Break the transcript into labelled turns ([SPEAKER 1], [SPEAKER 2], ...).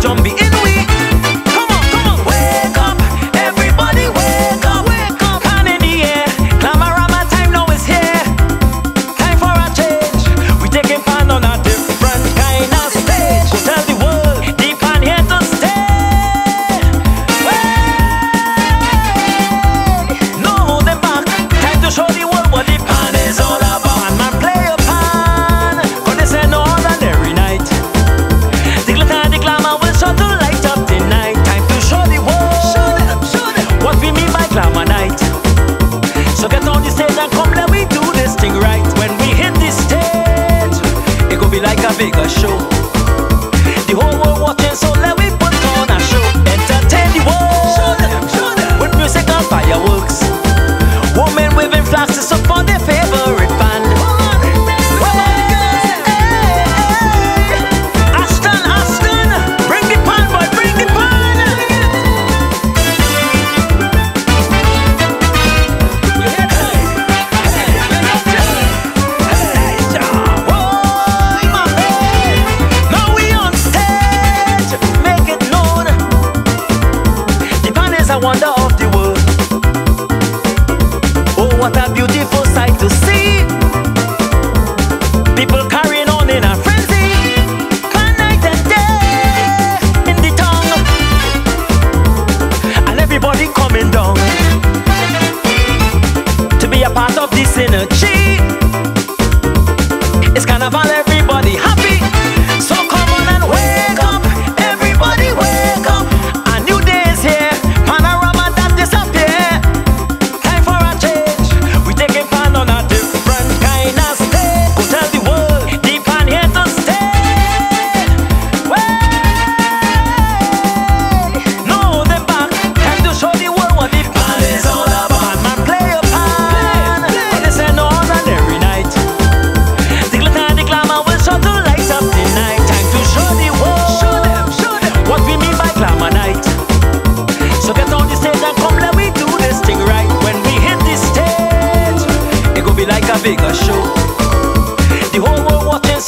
[SPEAKER 1] Jumbie Veiga Show. of this energy. It's carnival every Vegas show. The whole world watching